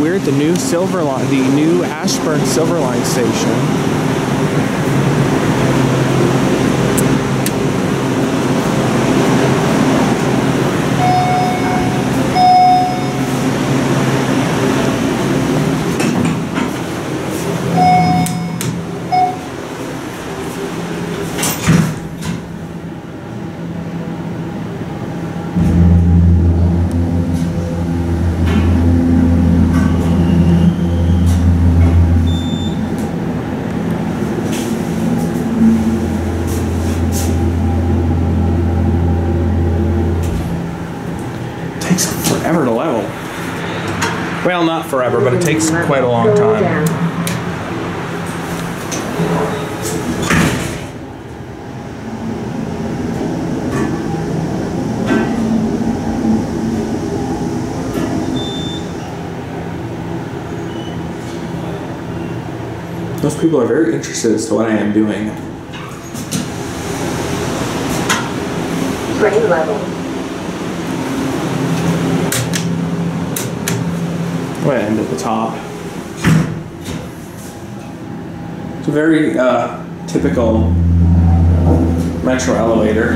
we're at the new Silver Line, the new Ashburn Silver Line station. Takes forever to level. Well, not forever, but it takes quite a long time. down. Those people are very interested as to what I am doing. Grade level. Gonna end at the top. It's a very uh, typical metro elevator.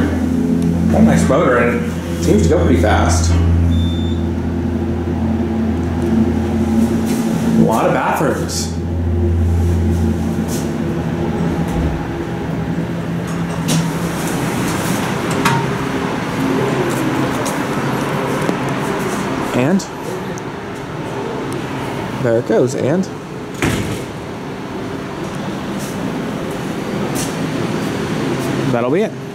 Got a nice motor and it seems to go pretty fast. A lot of bathrooms. And there it goes, and that'll be it.